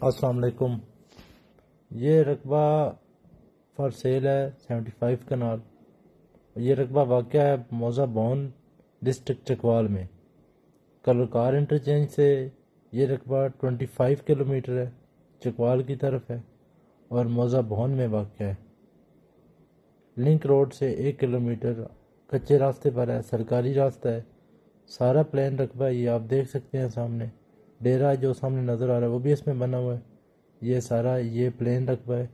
अस्सलाम वालेकुम ये रकबा फॉर सेल है 75 कनाल ये रकबा वाक़ है मौजा बोन डिस्ट्रिक्ट चकवाल में। कलकार इंटरचेंज से ये रकबा 25 किलोमीटर है, चकवाल की तरफ़ है और मौजा बोन में वाक़ है। लिंक रोड से एक किलोमीटर कच्चे रास्ते पर है, सरकारी रास्ता है। सारा प्लान रकबा ये आप देख सकते हैं सामने। डेरा जो सामने नज़र आ रहा है, वो भी इसमें बना हुआ है। ये सारा, ये प्लेन रकबा है।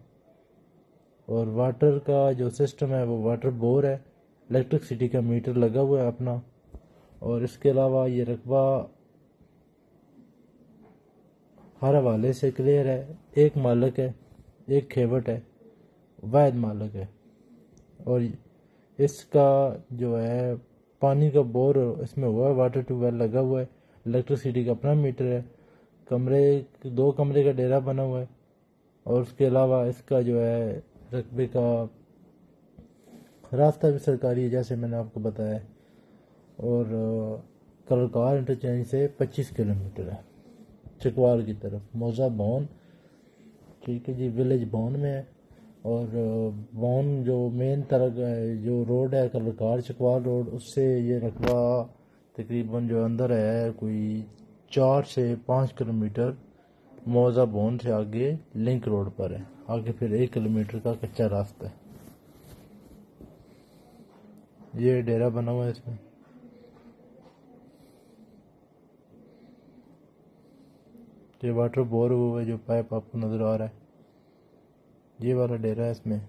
और वाटर का जो सिस्टम है, वो वाटर बोर है। इलेक्ट्रिसिटी का मीटर लगा हुआ है अपना। और इसके अलावा ये रकबा हर हवाले से क्लियर है। एक मालक है, एक खेवट है वैद मालक है। और इसका जो है, पानी का बोर इसमें हुआ है वाटर ट्यूबवेल लगा हुआ है। इलेक्ट्रिसिटी का अपना मीटर है, कमरे, दो कमरे का डेरा बना हुआ है, और उसके अलावा इसका जो है, रकबे का रास्ता भी सरकारी है, जैसे मैंने आपको बताया और कलकार इंटरचेंज से 25 किलोमीटर है चकवाल की तरफ़, मौजा बौन। ठीक है जी, विलेज बौन में है, और, बौन जो मेन तरह जो रोड है कलकार चकवाल रोड, उससे ये रकबा तकरीबन जो अंदर है, कोई चार से पाँच किलोमीटर मौजा बोन से आगे लिंक रोड पर है। आगे फिर एक किलोमीटर का कच्चा रास्ता है। ये डेरा बना हुआ है इसमें। ये वाटर बोर हुआ है जो पाइप आपको नज़र आ रहा है। ये वाला डेरा है इसमें।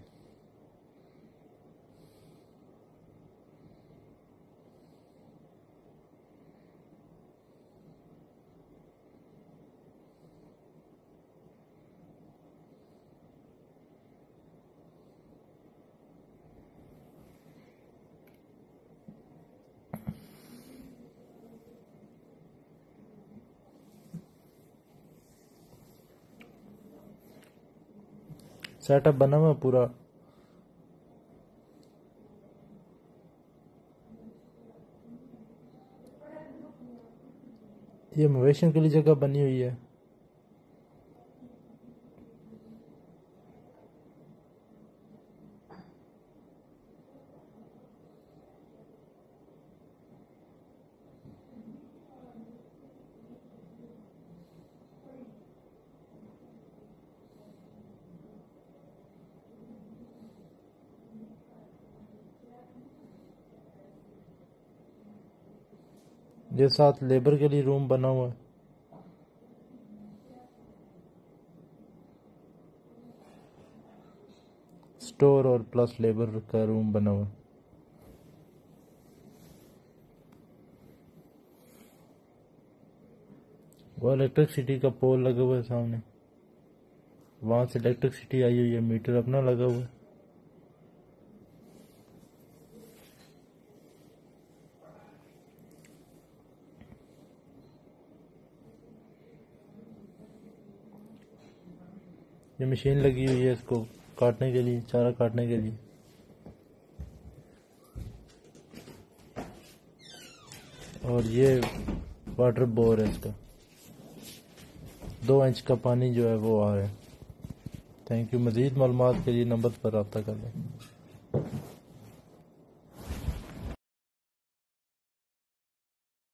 सेटअप बना हुआ पूरा। ये मवेशियों के लिए जगह बनी हुई है। ये साथ लेबर के लिए रूम बना हुआ है। स्टोर और प्लस लेबर का रूम बना हुआ है। वो इलेक्ट्रिसिटी का पोल लगा हुआ है सामने। वहाँ से इलेक्ट्रिसिटी आई हुई है मीटर अपना लगा हुआ है। ये मशीन लगी हुई है इसको काटने के लिए, चारा काटने के लिए। और ये वाटर बोर है इसका। दो इंच का पानी जो है वो आ रहा है। थैंक यू मज़ीद मालूम के लिए नंबर पर रबता कर लें।